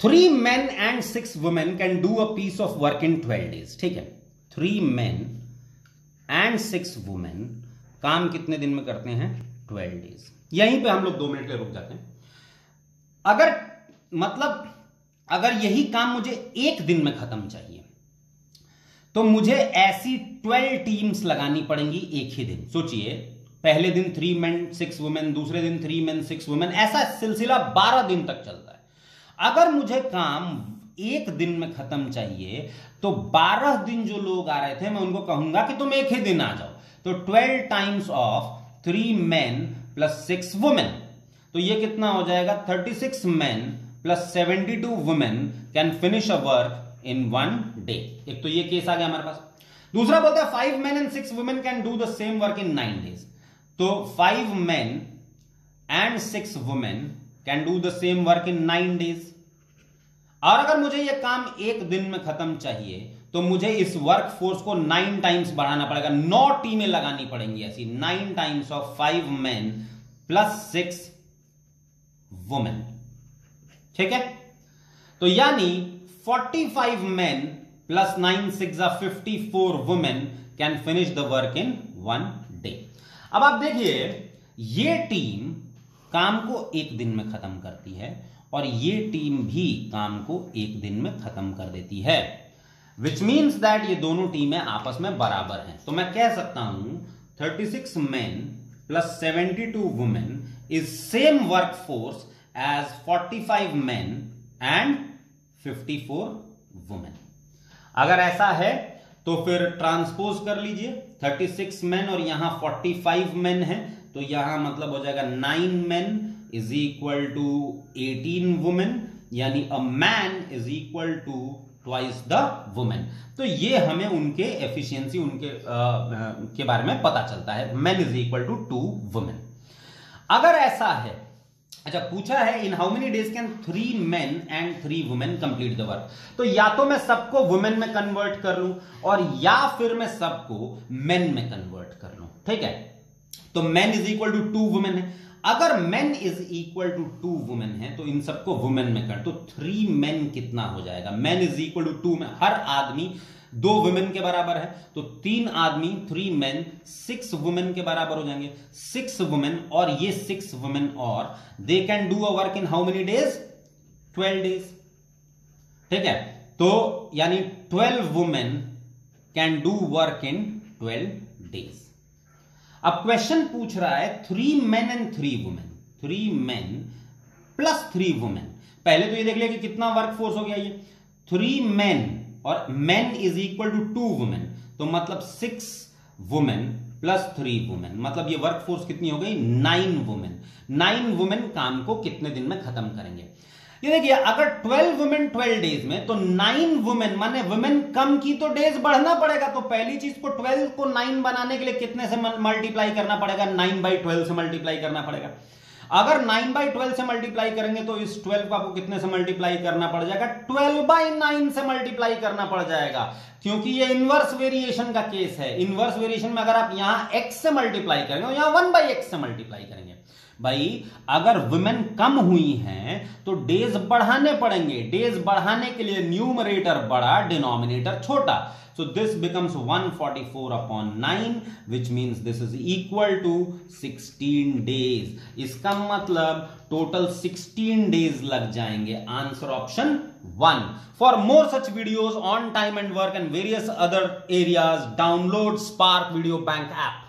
Three man and six women can do a piece of work in twelve days ठीक है? Three man and six women काम कितने दिन में करते हैं? ट्वेल्व डेज़ यहीं पे हम लोग दो मिनट के रुक जाते हैं। अगर मतलब अगर यही काम मुझे एक दिन में खत्म चाहिए तो मुझे ऐसी ट्वेल्व टीम्स लगानी पड़ेंगी एक ही दिन। सोचिए, पहले दिन थ्री मैन सिक्स वुमेन दूसरे दिन थ्री मैन सिक्स वुमेन ऐसा सिलसिला बारह दिन तक चलता अगर मुझे काम एक दिन में खत्म चाहिए तो बारह दिन जो लोग आ रहे थे, मैं उनको कहूँगा कि तुम एक ही दिन आ जाओ। तो twelve times of three man plus six women तो ये कितना हो जाएगा? Thirty six man plus seventy two women can finish a work in one day एक तो ये केस आ गया हमारे पास। दूसरा बोलता है five man and six women can do the same work in nine days तो five man and six women can do the same work in nine days और अगर मुझे यह काम एक दिन में खत्म चाहिए तो मुझे इस वर्क फोर्स को नाइन टाइम्स बढ़ाना पड़ेगा। नौ टीमें लगानी पड़ेंगी ऐसी nine times of five man plus six women ठीक है? तो यानी 45 man plus nine six fifty four women can finish the work in one day अब आप देखिए, ये टीम काम को एक दिन में खत्म करती है और ये टीम भी काम को एक दिन में खत्म कर देती है। विच मीन्स दैट ये दोनों टीमें आपस में बराबर हैं। तो मैं कह सकता हूँ 36 six man plus 72 women is same work force as 45 man and 54 women अगर ऐसा है तो फिर ट्रांसपोज कर लीजिए। 36 सिक्स मैन और यहाँ 45 फाइव मैन है। तो यहाँ मतलब हो जाएगा nine man is equal to 18 women यानी a man is equal to twice the women तो ये हमें उनके एफिशिएंसी उनके आ, के बारे में पता चलता है। Man is equal to two women अगर ऐसा है अच्छा पूछा है in how many days can three men and three women complete the work तो या तो मैं सबको वुमेन में कन्वर्ट कर लूँ और या फिर मैं सबको मेन में कन्वर्ट कर लूँ। ठीक है? तो man is equal to two women है। अगर man is equal to two women है तो इन सबको वुमेन में कर तो थ्री मैन कितना हो जाएगा? Man is equal to two में हर आदमी दो वुमेन के बराबर है तो तीन आदमी थ्री मैन सिक्स वुमेन के बराबर हो जाएँगे। सिक्स वुमेन और ये सिक्स वुमेन और they can do a work in how many days twelve days ठीक है? तो यानी twelve women can do work in twelve days अब क्वेश्चन पूछ रहा है three man and three women three man plus three women पहले तो ये देख लिया कि कितना वर्क फोर्स हो गया ये। थ्री मैन और man is equal to two women तो मतलब six women plus three women मतलब ये वर्क फोर्स कितनी हो गई? नाइन वुमेन नाइन वुमेन काम को कितने दिन में खत्म करेंगे? ये देखिए, अगर ट्वेल्व वुमेन ट्वेल्व डेज़ में तो नाइन वुमेन माने वुमेन कम की तो डेज़ बढ़ना पड़ेगा तो पहली चीज़ को ट्वेल्व को नाइन बनाने के लिए कितने से मल्टीप्लाई करना पड़ेगा? नाइन बाई ट्वेल्व से मल्टीप्लाई करना पड़ेगा। अगर 9 बाई ट्वेल्व से मल्टीप्लाई करेंगे तो इस 12 को आपको कितने से मल्टीप्लाई करना पड़ जाएगा? 12 बाई नाइन से मल्टीप्लाई करना पड़ जाएगा। क्योंकि ये इनवर्स वेरिएशन का केस है। इनवर्स वेरिएशन में अगर आप यहाँ x से मल्टीप्लाई करेंगे तो यहाँ वन बाई एक्स से मल्टीप्लाई करेंगे। भाई, अगर वुमेन कम हुई हैं तो डेज़ बढ़ाने पड़ेंगे। डेज़ बढ़ाने के लिए न्यूमरेटर बड़ा डिनोमिनेटर छोटा। So this becomes 144 upon 9 which means this is equal to 16 days इसका मतलब टोटल 16 डेज़ लग जाएँगे. Answer option 1. For more such videos on time and work and various other areas, download Spark Video Bank app.